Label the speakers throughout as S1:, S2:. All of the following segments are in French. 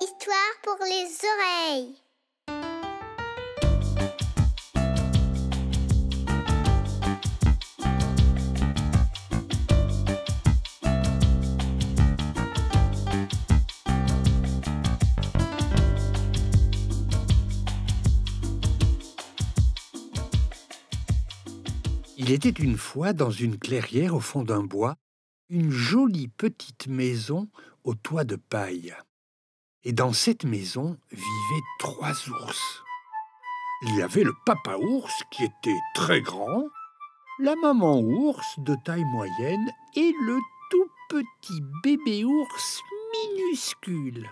S1: Histoire pour les oreilles.
S2: Il était une fois dans une clairière au fond d'un bois, jolie petite maison au toit de paille. Et dans cette maison vivaient trois ours. Il y avait le papa ours qui était très grand, la maman ours de taille moyenne et le tout petit bébé ours minuscule.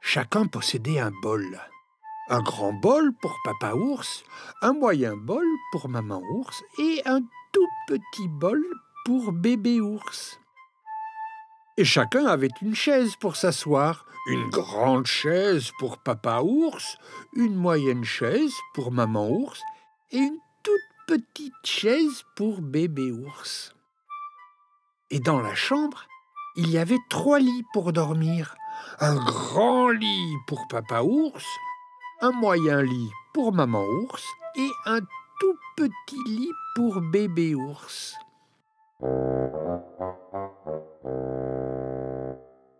S2: Chacun possédait un bol. Un grand bol pour papa ours, un moyen bol pour maman ours et un tout petit bol pour bébé ours. Et chacun avait une chaise pour s'asseoir, une grande chaise pour papa ours, une moyenne chaise pour maman ours et une toute petite chaise pour bébé ours. Et dans la chambre, il y avait trois lits pour dormir. Un grand lit pour papa ours, un moyen lit pour maman ours et un tout petit lit pour bébé ours.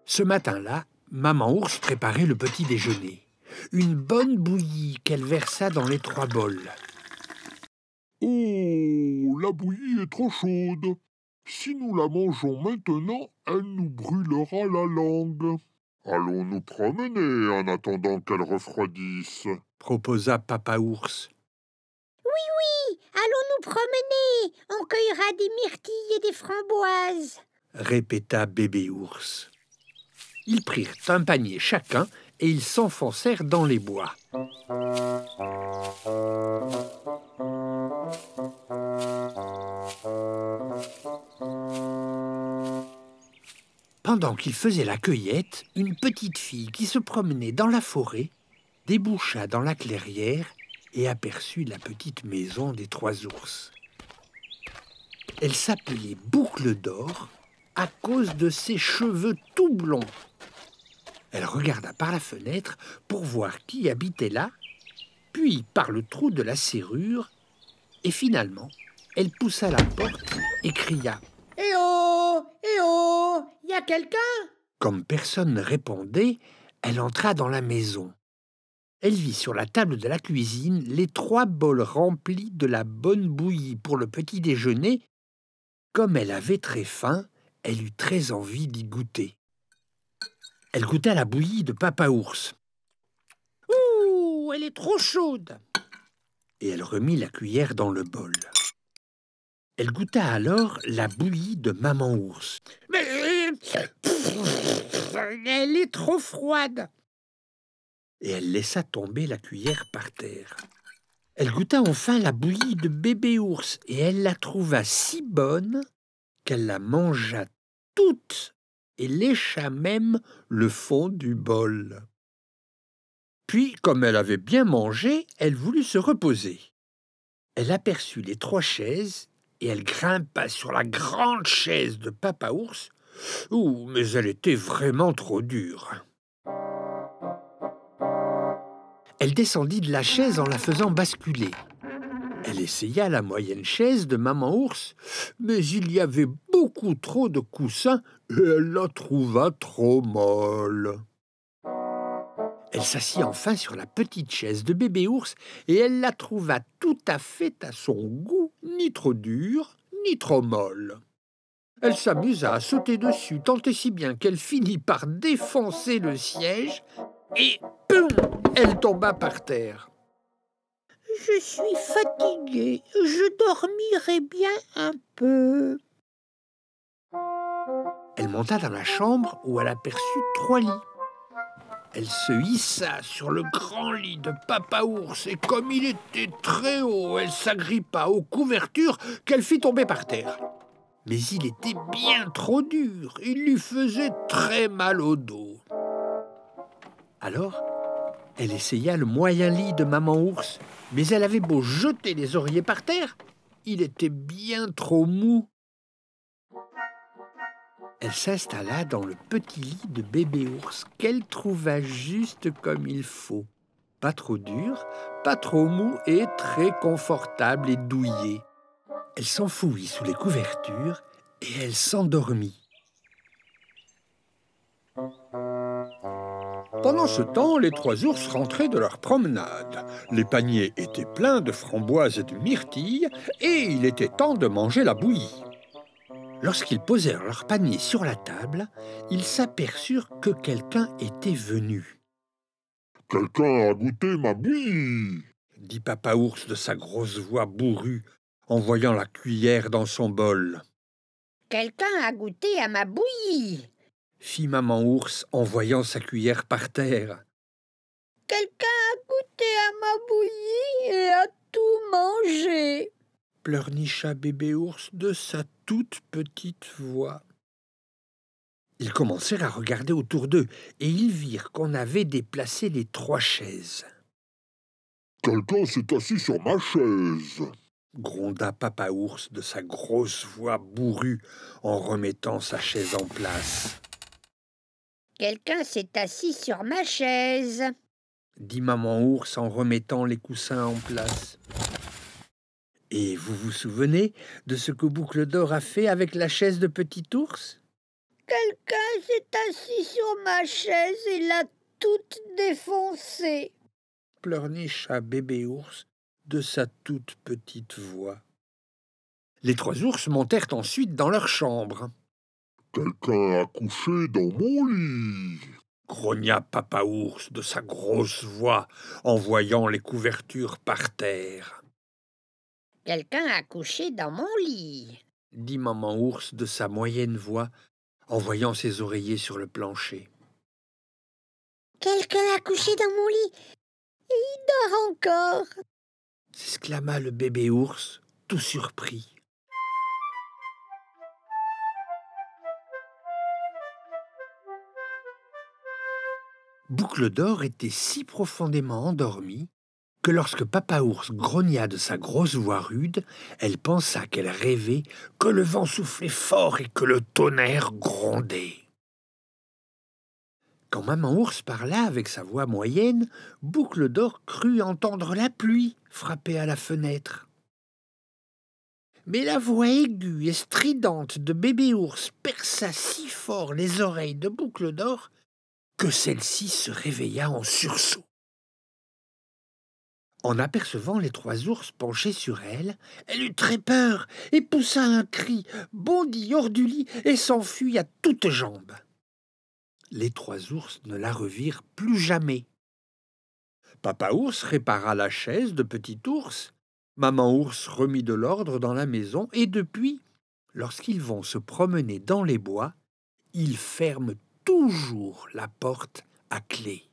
S2: Ce matin-là, maman ours préparait le petit déjeuner. Une bonne bouillie qu'elle versa dans les trois bols.
S3: Oh, la bouillie est trop chaude. Si nous la mangeons maintenant, elle nous brûlera la langue. Allons nous promener en attendant qu'elle refroidisse.
S2: proposa papa ours.
S1: Oui, allons nous promener. On cueillera des myrtilles et des framboises.
S2: répéta bébé ours. Ils prirent un panier chacun et ils s'enfoncèrent dans les bois. Pendant qu'ils faisaient la cueillette, une petite fille qui se promenait dans la forêt déboucha dans la clairière et aperçut la petite maison des trois ours. Elle s'appelait Boucle d'Or à cause de ses cheveux tout blonds. Elle regarda par la fenêtre pour voir qui habitait là, puis par le trou de la serrure, et finalement, elle poussa la porte et cria
S4: Eh oh Eh oh Y a quelqu'un?
S2: Comme personne ne répondait, elle entra dans la maison. Elle vit sur la table de la cuisine les trois bols remplis de la bonne bouillie pour le petit déjeuner. Comme elle avait très faim, elle eut très envie d'y goûter. Elle goûta la bouillie de papa ours.
S4: Ouh, elle est trop chaude
S2: et elle remit la cuillère dans le bol. Elle goûta alors la bouillie de maman ours.
S4: Mais elle est trop froide
S2: et elle laissa tomber la cuillère par terre. Elle goûta enfin la bouillie de bébé ours et elle la trouva si bonne qu'elle la mangea toute et lécha même le fond du bol. Puis, comme elle avait bien mangé, elle voulut se reposer. Elle aperçut les trois chaises et elle grimpa sur la grande chaise de Papa Ours. Ouh, mais elle était vraiment trop dure. Elle descendit de la chaise en la faisant basculer. Elle essaya la moyenne chaise de Maman Ours, mais il y avait beaucoup trop de coussins et elle la trouva trop molle. Elle s'assit enfin sur la petite chaise de bébé ours et elle la trouva tout à fait à son goût, ni trop dure, ni trop molle. Elle s'amusa à sauter dessus tant et si bien qu'elle finit par défoncer le siège et poum Elle tomba par terre.
S4: Je suis fatiguée, je dormirai bien un peu.
S2: Elle monta dans la chambre où elle aperçut trois lits. Elle se hissa sur le grand lit de Papa Ours et comme il était très haut, elle s'agrippa aux couvertures qu'elle fit tomber par terre. Mais il était bien trop dur, il lui faisait très mal au dos. Alors, elle essaya le moyen lit de Maman Ours, mais elle avait beau jeter les oreillers par terre, il était bien trop mou. Elle s'installa dans le petit lit de bébé ours qu'elle trouva juste comme il faut. Pas trop dur, pas trop mou et très confortable et douillet. Elle s'enfouit sous les couvertures et elle s'endormit. Pendant ce temps, les trois ours rentraient de leur promenade. Les paniers étaient pleins de framboises et de myrtilles, et il était temps de manger la bouillie. Lorsqu'ils posèrent leur panier sur la table, ils s'aperçurent que quelqu'un était venu.
S3: Quelqu'un a goûté ma bouillie
S2: dit Papa Ours de sa grosse voix bourrue en voyant la cuillère dans son bol.
S1: Quelqu'un a goûté à ma bouillie
S2: fit Maman Ours en voyant sa cuillère par terre.
S1: Quelqu'un a goûté à ma bouillie et a tout mangé
S2: pleurnicha bébé ours de sa toute petite voix. Ils commencèrent à regarder autour d'eux et ils virent qu'on avait déplacé les trois chaises.
S3: Quelqu'un s'est assis sur ma chaise
S2: gronda Papa Ours de sa grosse voix bourrue en remettant sa chaise en place.
S1: Quelqu'un s'est assis sur ma chaise,
S2: dit Maman Ours en remettant les coussins en place. Et vous vous souvenez de ce que Boucle d'Or a fait avec la chaise de Petit Ours?
S1: Quelqu'un s'est assis sur ma chaise et l'a toute défoncée,
S2: pleurnicha Bébé Ours de sa toute petite voix. Les trois ours montèrent ensuite dans leur chambre.
S3: Quelqu'un a couché dans mon lit
S2: grogna Papa Ours de sa grosse voix en voyant les couvertures par terre.
S1: Quelqu'un a couché dans mon lit,
S2: dit Maman Ours de sa moyenne voix en voyant ses oreillers sur le plancher.
S1: Quelqu'un a couché dans mon lit et il dort encore
S2: s'exclama le bébé ours, tout surpris. Boucle d'or était si profondément endormie que lorsque Papa Ours grogna de sa grosse voix rude, elle pensa qu'elle rêvait que le vent soufflait fort et que le tonnerre grondait. Quand Maman Ours parla avec sa voix moyenne, Boucle d'Or crut entendre la pluie frapper à la fenêtre. Mais la voix aiguë et stridente de Bébé Ours perça si fort les oreilles de Boucle d'Or que celle-ci se réveilla en sursaut. En apercevant les trois ours penchés sur elle, elle eut très peur et poussa un cri, bondit hors du lit et s'enfuit à toutes jambes les trois ours ne la revirent plus jamais. Papa ours répara la chaise de petit ours, maman ours remit de l'ordre dans la maison, et depuis, lorsqu'ils vont se promener dans les bois, ils ferment toujours la porte à clé.